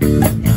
Thank you.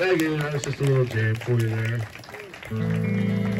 That was just a little jam for you there.